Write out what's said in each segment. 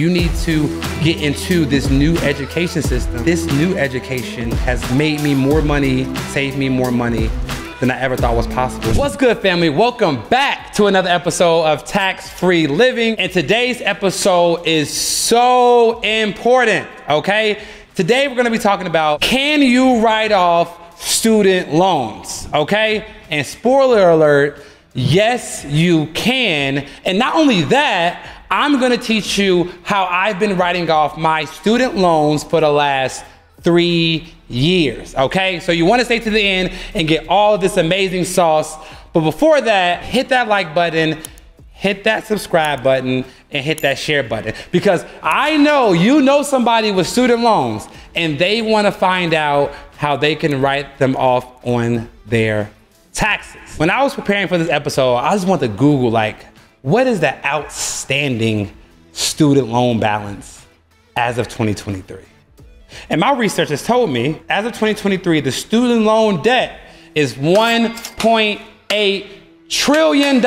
You need to get into this new education system. This new education has made me more money, saved me more money than I ever thought was possible. What's good, family? Welcome back to another episode of Tax Free Living. And today's episode is so important, okay? Today we're gonna be talking about can you write off student loans, okay? And spoiler alert, yes, you can. And not only that, I'm gonna teach you how I've been writing off my student loans for the last three years. Okay, so you want to stay to the end and get all this amazing sauce. But before that, hit that like button, hit that subscribe button, and hit that share button because I know you know somebody with student loans and they want to find out how they can write them off on their taxes. When I was preparing for this episode, I just want to Google like, what is the outstanding student loan balance as of 2023? And my research has told me, as of 2023, the student loan debt is $1.8 trillion.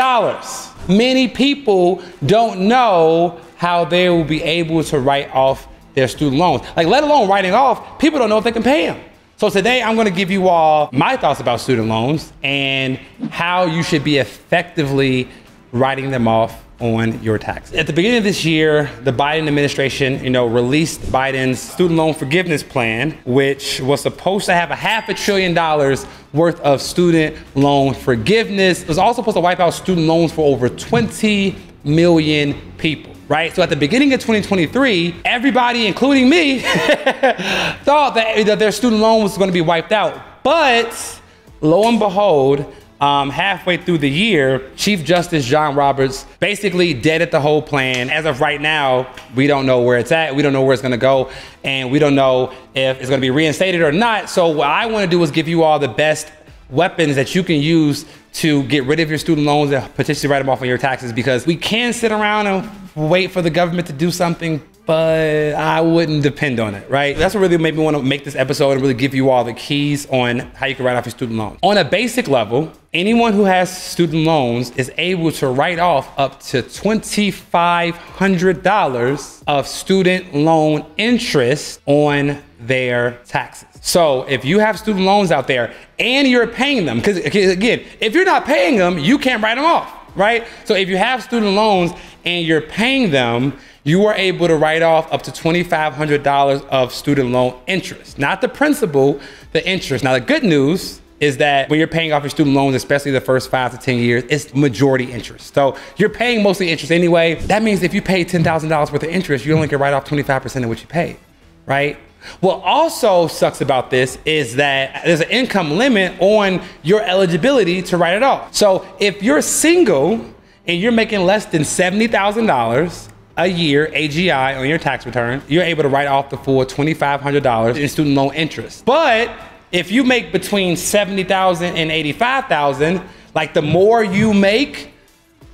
Many people don't know how they will be able to write off their student loans. Like, let alone writing off, people don't know if they can pay them. So today I'm gonna give you all my thoughts about student loans and how you should be effectively writing them off on your taxes. At the beginning of this year, the Biden administration, you know, released Biden's student loan forgiveness plan, which was supposed to have a half a trillion dollars worth of student loan forgiveness. It was also supposed to wipe out student loans for over 20 million people right? So at the beginning of 2023, everybody, including me, thought that, that their student loan was going to be wiped out. But lo and behold, um, halfway through the year, Chief Justice John Roberts basically dead at the whole plan. As of right now, we don't know where it's at. We don't know where it's going to go. And we don't know if it's going to be reinstated or not. So, what I want to do is give you all the best weapons that you can use to get rid of your student loans and potentially write them off on your taxes because we can sit around and wait for the government to do something but I wouldn't depend on it, right? That's what really made me want to make this episode and really give you all the keys on how you can write off your student loans. On a basic level, anyone who has student loans is able to write off up to $2,500 of student loan interest on their taxes. So if you have student loans out there and you're paying them, because again, if you're not paying them, you can't write them off, right? So if you have student loans and you're paying them, you are able to write off up to $2,500 of student loan interest, not the principal, the interest. Now, the good news is that when you're paying off your student loans, especially the first five to 10 years, it's majority interest. So you're paying mostly interest anyway. That means if you pay $10,000 worth of interest, you only can write off 25% of what you paid, right? What also sucks about this is that there's an income limit on your eligibility to write it off. So if you're single and you're making less than $70,000 a year AGI on your tax return, you're able to write off the full $2,500 in student loan interest. But if you make between 70,000 and 85,000, like the more you make,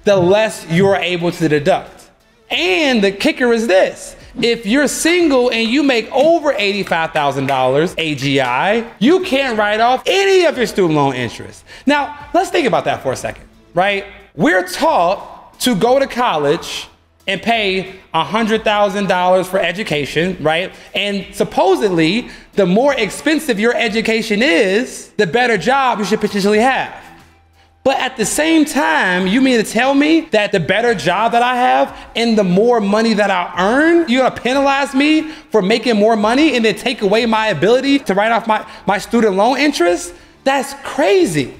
the less you're able to deduct. And the kicker is this. If you're single and you make over $85,000 AGI, you can't write off any of your student loan interest. Now, let's think about that for a second, right? We're taught to go to college and pay $100,000 for education, right? And supposedly, the more expensive your education is, the better job you should potentially have. But at the same time, you mean to tell me that the better job that I have and the more money that I earn, you're gonna penalize me for making more money and then take away my ability to write off my, my student loan interest? That's crazy,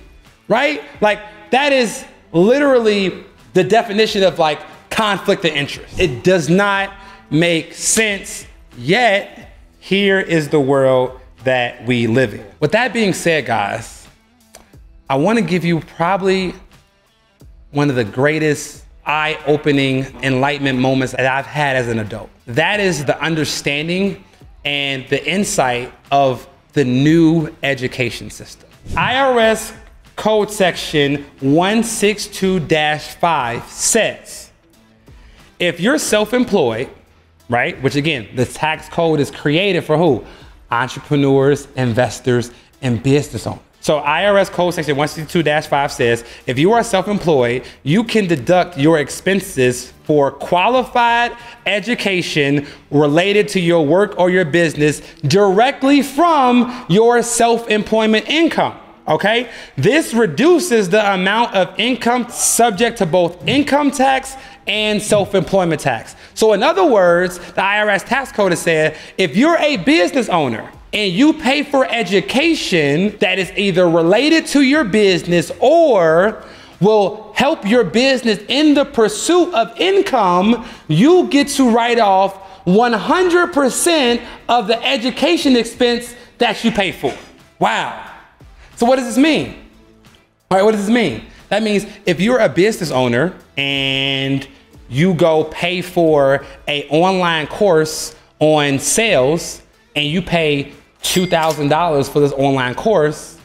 right? Like, that is literally the definition of like conflict of interest. It does not make sense yet. Here is the world that we live in. With that being said, guys, I want to give you probably one of the greatest eye opening enlightenment moments that I've had as an adult. That is the understanding and the insight of the new education system. IRS Code Section 162 5 says, if you're self-employed, right, which again, the tax code is created for who? Entrepreneurs, investors, and business owners. So IRS Code Section 162-5 says, if you are self-employed, you can deduct your expenses for qualified education related to your work or your business directly from your self-employment income. Okay? This reduces the amount of income subject to both income tax and self-employment tax. So in other words, the IRS tax code has said, if you're a business owner and you pay for education that is either related to your business or will help your business in the pursuit of income, you get to write off 100% of the education expense that you pay for. Wow. So what does this mean? All right, what does this mean? That means if you're a business owner and you go pay for a online course on sales and you pay $2,000 for this online course,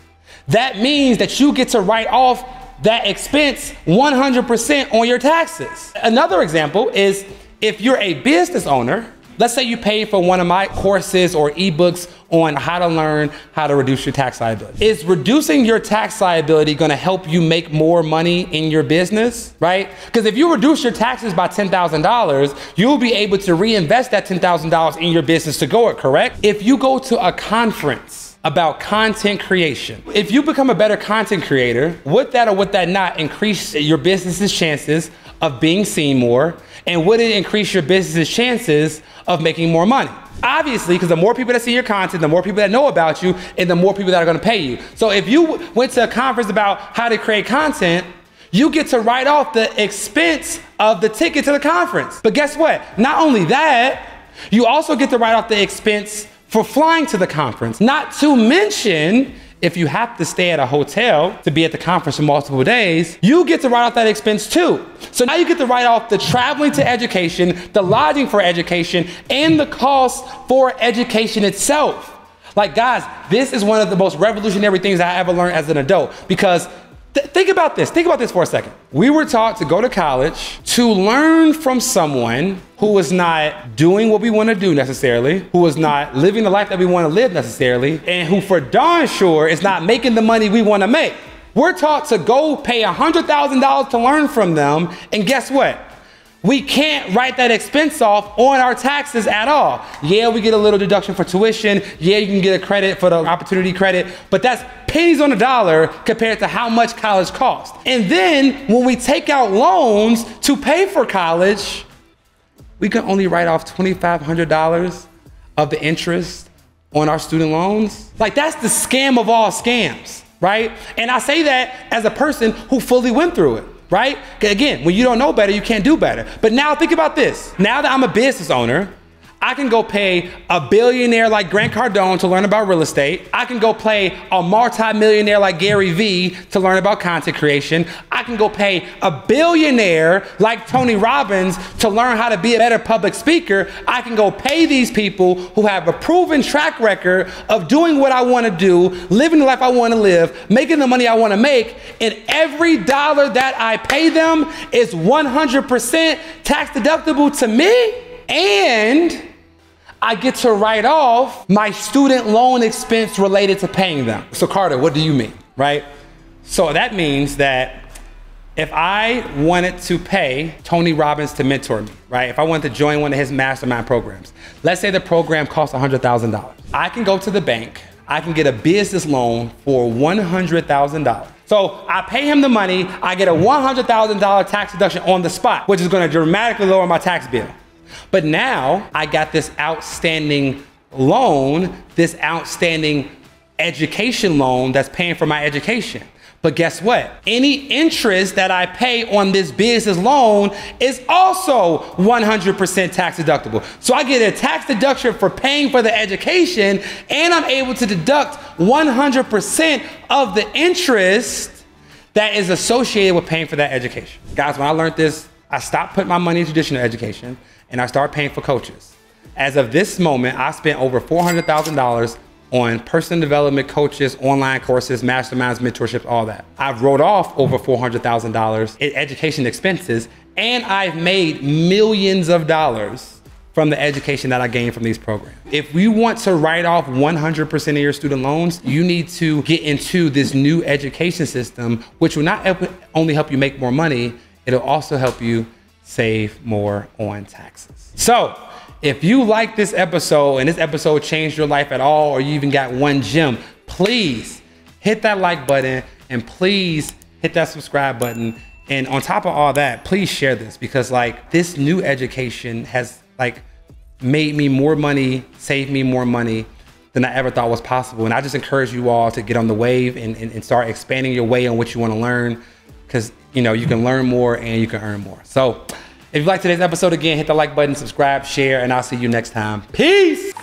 that means that you get to write off that expense 100% on your taxes. Another example is if you're a business owner Let's say you pay for one of my courses or ebooks on how to learn how to reduce your tax liability. Is reducing your tax liability gonna help you make more money in your business, right? Because if you reduce your taxes by $10,000, you'll be able to reinvest that $10,000 in your business to go it, correct? If you go to a conference, about content creation. If you become a better content creator, would that or would that not increase your business's chances of being seen more? And would it increase your business's chances of making more money. Obviously, because the more people that see your content, the more people that know about you, and the more people that are gonna pay you. So if you went to a conference about how to create content, you get to write off the expense of the ticket to the conference. But guess what? Not only that, you also get to write off the expense for flying to the conference. Not to mention, if you have to stay at a hotel to be at the conference for multiple days, you get to write off that expense too. So now you get to write off the traveling to education, the lodging for education, and the cost for education itself. Like, guys, this is one of the most revolutionary things I ever learned as an adult because Th- think about this. Think about this for a second. We were taught to go to college to learn from someone who was not doing what we want to do necessarily, who was not living the life that we want to live necessarily, and who for darn sure is not making the money we want to make. We're taught to go pay $100,000 to learn from them, and guess what? We can't write that expense off on our taxes at all. Yeah, we get a little deduction for tuition. Yeah, you can get a credit for the opportunity credit, but that's pennies on a dollar compared to how much college costs. And then when we take out loans to pay for college, we can only write off $2,500 of the interest on our student loans. Like that's the scam of all scams, right? And I say that as a person who fully went through it right? Again, when you don't know better, you can't do better. But now think about this. Now that I'm a business owner, I can go pay a billionaire like Grant Cardone to learn about real estate. I can go pay a multi-millionaire like Gary Vee to learn about content creation. I can go pay a billionaire like Tony Robbins to learn how to be a better public speaker. I can go pay these people who have a proven track record of doing what I want to do, living the life I want to live, making the money I want to make, and every dollar that I pay them is 100% tax deductible to me. And I get to write off my student loan expense related to paying them. So, Carter, what do you mean, right? So that means that if I wanted to pay Tony Robbins to mentor me, right? If I wanted to join one of his mastermind programs, let's say the program costs $100,000. I can go to the bank, I can get a business loan for $100,000. So I pay him the money, I get a $100,000 tax deduction on the spot, which is gonna dramatically lower my tax bill. But now I got this outstanding loan, this outstanding education loan that's paying for my education. But guess what? Any interest that I pay on this business loan is also 100% tax deductible. So I get a tax deduction for paying for the education, and I'm able to deduct 100% of the interest that is associated with paying for that education. Guys, when I learned this, I stopped putting my money in traditional education and I started paying for coaches. As of this moment, I spent over $400,000 on personal development coaches, online courses, masterminds, mentorships, all that. I've wrote off over $400,000 in education expenses, and I've made millions of dollars from the education that I gained from these programs. If you want to write off 100% of your student loans, you need to get into this new education system, which will not only help you make more money, it'll also help you save more on taxes. So, if you like this episode and this episode changed your life at all, or you even got one gem, please hit that like button and please hit that subscribe button. And on top of all that, please share this because like this new education has like made me more money, saved me more money than I ever thought was possible. And I just encourage you all to get on the wave and, and, and start expanding your way on what you want to learn because you know you can learn more and you can earn more. So if you like today's episode again, hit the like button, subscribe, share, and I'll see you next time. Peace.